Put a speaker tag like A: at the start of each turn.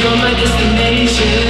A: you're my destination.